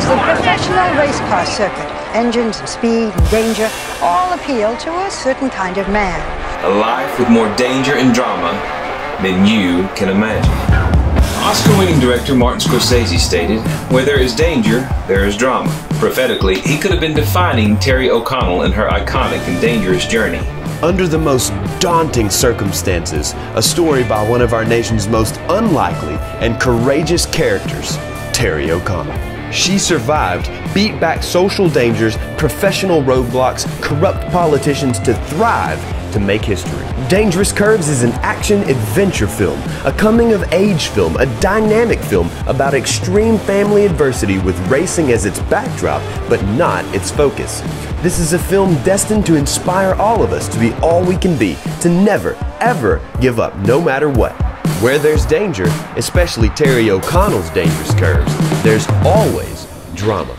As the professional race car circuit, engines and speed and danger all appeal to a certain kind of man. A life with more danger and drama than you can imagine. Oscar winning director Martin Scorsese stated, Where there is danger, there is drama. Prophetically, he could have been defining Terri O'Connell in her iconic and dangerous journey. Under the most daunting circumstances, a story by one of our nation's most unlikely and courageous characters, Terri O'Connell. She survived, beat back social dangers, professional roadblocks, corrupt politicians to thrive to make history. Dangerous Curves is an action adventure film, a coming of age film, a dynamic film about extreme family adversity with racing as its backdrop, but not its focus. This is a film destined to inspire all of us to be all we can be, to never, ever give up no matter what. Where there's danger, especially Terri O'Connell's dangerous curves, there's always drama.